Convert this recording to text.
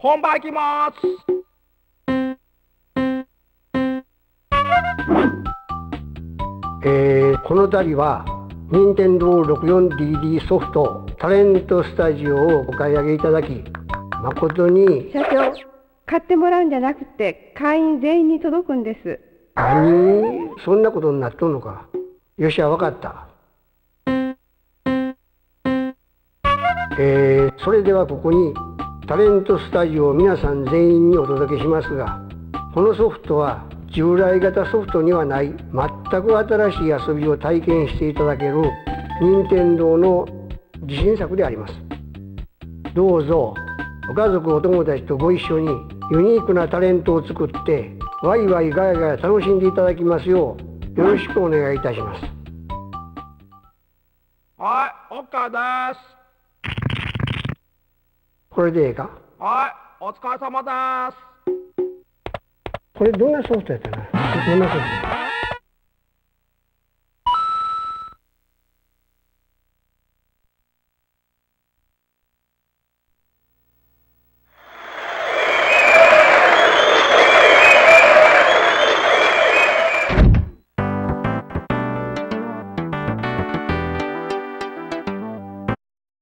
本番いきます。えーこの度は任天堂 64DD ソフトタレントスタジオをお買い上げいただき誠に社長、買ってもらうんじゃなくて、会員全員に届くんです。何？そんなことになっとんのか？よしゃわかった。えーそれではここにタレントスタジオを皆さん全員にお届けしますがこのソフトは従来型ソフトにはない全く新しい遊びを体験していただける任天堂の自信作であります。どうぞご家族お友達とご一緒にユニークなタレントを作ってワイワイガヤガヤ楽しんでいただきますようよろしくお願いいたします。はい OK です。これでええか？はいお疲れ様です。これどんなソフトやったなどんなソフト